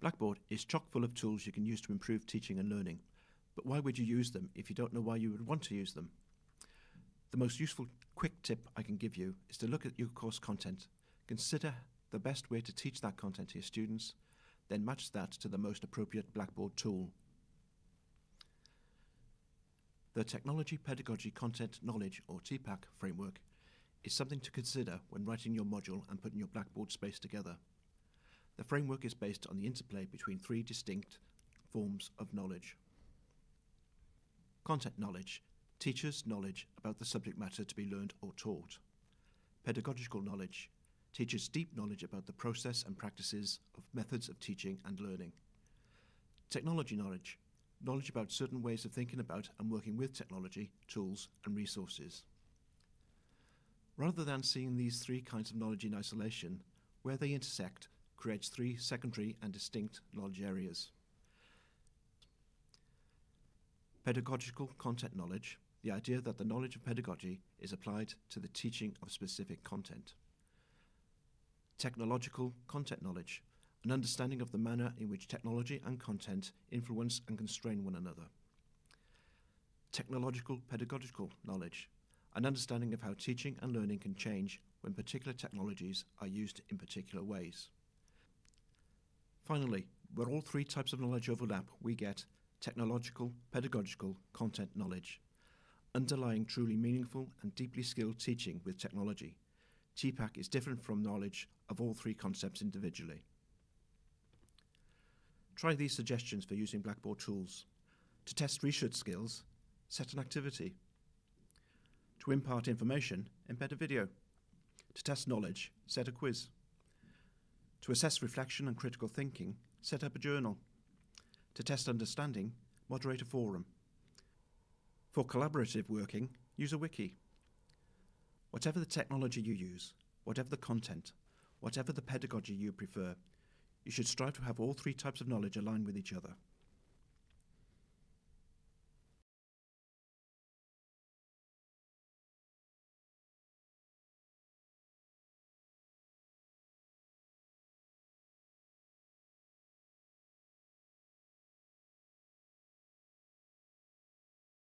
Blackboard is chock full of tools you can use to improve teaching and learning. But why would you use them if you don't know why you would want to use them? The most useful quick tip I can give you is to look at your course content, consider the best way to teach that content to your students, then match that to the most appropriate Blackboard tool. The Technology Pedagogy Content Knowledge, or TPACK, framework is something to consider when writing your module and putting your Blackboard space together. The framework is based on the interplay between three distinct forms of knowledge. Content knowledge teaches knowledge about the subject matter to be learned or taught. Pedagogical knowledge teaches deep knowledge about the process and practices of methods of teaching and learning. Technology knowledge knowledge about certain ways of thinking about and working with technology, tools, and resources. Rather than seeing these three kinds of knowledge in isolation, where they intersect creates three secondary and distinct knowledge areas. Pedagogical content knowledge, the idea that the knowledge of pedagogy is applied to the teaching of specific content. Technological content knowledge, an understanding of the manner in which technology and content influence and constrain one another. Technological pedagogical knowledge, an understanding of how teaching and learning can change when particular technologies are used in particular ways. Finally, where all three types of knowledge overlap, we get technological, pedagogical, content knowledge, underlying truly meaningful and deeply skilled teaching with technology. TPACK is different from knowledge of all three concepts individually. Try these suggestions for using Blackboard tools. To test research skills, set an activity. To impart information, embed a video. To test knowledge, set a quiz. To assess reflection and critical thinking, set up a journal. To test understanding, moderate a forum. For collaborative working, use a wiki. Whatever the technology you use, whatever the content, whatever the pedagogy you prefer, you should strive to have all three types of knowledge align with each other.